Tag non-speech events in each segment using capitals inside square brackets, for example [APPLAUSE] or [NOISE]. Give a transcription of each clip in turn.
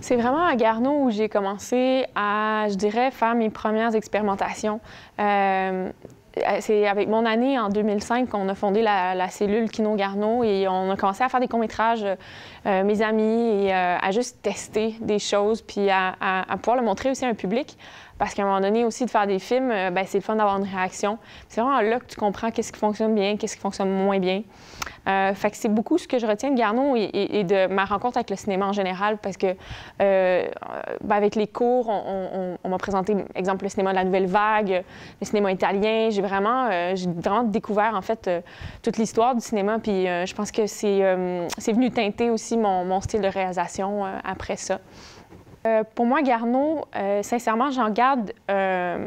C'est vraiment à Garneau où j'ai commencé à, je dirais, faire mes premières expérimentations. Euh, c'est avec mon année en 2005 qu'on a fondé la, cellule Kino Garneau et on a commencé à faire des courts-métrages, euh, mes amis, et euh, à juste tester des choses, puis à, à, pouvoir le montrer aussi à un public. Parce qu'à un moment donné aussi, de faire des films, euh, ben, c'est le fun d'avoir une réaction. C'est vraiment là que tu comprends qu'est-ce qui fonctionne bien, qu'est-ce qui fonctionne moins bien. Euh, fait que c'est beaucoup ce que je retiens de Garneau et, de ma rencontre avec le cinéma en général, parce que euh, ben, avec les cours, on, m'a présenté, exemple, le cinéma de la nouvelle vague, le cinéma italien. J'ai vraiment, j'ai vraiment découvert en fait toute l'histoire du cinéma, puis je pense que c'est, c'est venu teinter aussi mon, mon style de réalisation après ça. Euh, pour moi, Garneau, euh, sincèrement, j'en garde euh,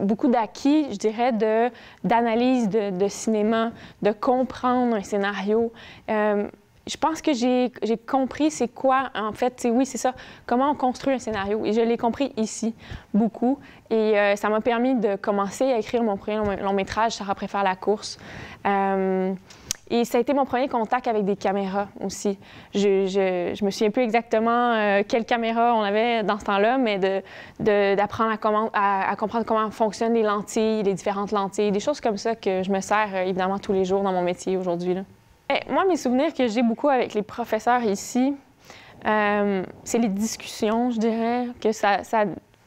beaucoup d'acquis, je dirais, de, d'analyse de, cinéma, de comprendre un scénario. je pense que j'ai, compris c'est quoi, en fait, c'est oui, c'est ça, comment on construit un scénario. Et je l'ai compris ici, beaucoup. Et ça m'a permis de commencer à écrire mon premier long, métrage, Sarah préfère la course. Et ça a été mon premier contact avec des caméras aussi. Je, je, je me souviens plus exactement euh, quelle caméra on avait dans ce temps-là, mais d'apprendre de, à, à, comprendre comment fonctionnent les lentilles, les différentes lentilles, des choses comme ça que je me sers euh, évidemment tous les jours dans mon métier aujourd'hui. Eh, moi, mes souvenirs que j'ai beaucoup avec les professeurs ici, euh, c'est les discussions, je dirais, que ça, ça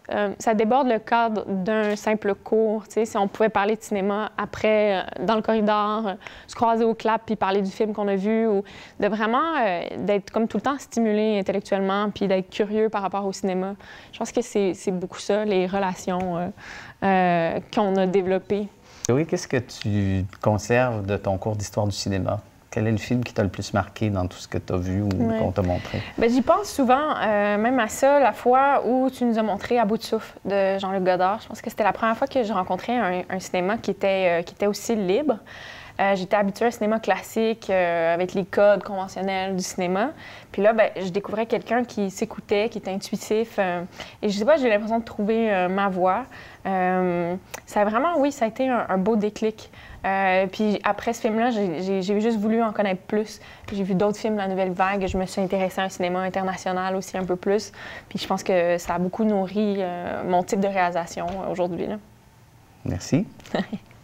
euh, ça déborde le cadre d'un simple cours. Si on pouvait parler de cinéma après, euh, dans le corridor, euh, se croiser au clap puis parler du film qu'on a vu, ou de vraiment d'être comme tout le temps stimulé intellectuellement puis d'être curieux par rapport au cinéma. Je pense que c'est beaucoup ça, les relations qu'on a développées. Oui, qu'est-ce que tu conserves de ton cours d'histoire du cinéma? Quel est le film qui t'a le plus marqué dans tout ce que tu as vu ou qu'on t'a montré? Bien, j'y pense souvent, euh, même à ça, la fois où tu nous as montré À bout de souffle de Jean-Luc Godard. Je pense que c'était la première fois que j'ai rencontré un, cinéma qui était, euh, qui était aussi libre. Euh, j'étais habituée au cinéma classique avec les codes conventionnels du cinéma. Puis là, ben, je découvrais quelqu'un qui s'écoutait, qui était intuitif. et je sais pas, j'ai l'impression de trouver ma voix. ça a vraiment, oui, ça a été un beau déclic. Euh, puis après ce film-là, j'ai juste voulu en connaître plus. J'ai vu d'autres films, La Nouvelle Vague. Je me suis intéressée à un cinéma international aussi un peu plus. Puis je pense que ça a beaucoup nourri euh, mon type de réalisation aujourd'hui. Merci. [LAUGHS]